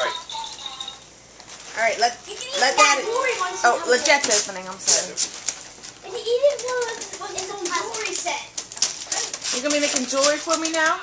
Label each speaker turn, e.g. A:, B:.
A: Alright. Alright, let, let
B: that...
A: oh, let Jet's opening, I'm sorry.
B: And eat it it's on jewelry set.
A: You gonna be making jewelry for me now?